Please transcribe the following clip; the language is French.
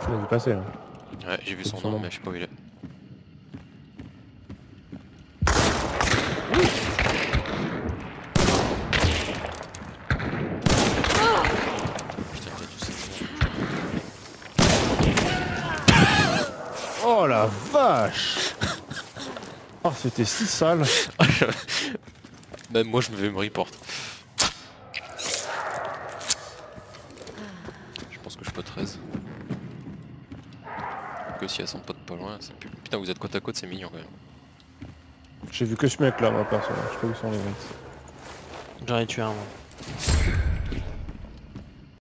Tu l'as vu passer là. Ouais, j'ai vu son nom, mais je sais pas où il est. Oh la vache Oh c'était si sale Même moi, je me vais me report. Pense que je peux 13. Que si elle son pote pas loin, c'est plus... Putain, vous êtes côte à côte, c'est mignon quand même. J'ai vu que ce mec là moi perso, je sais pas où sont les mecs. J'en ai tué un moi.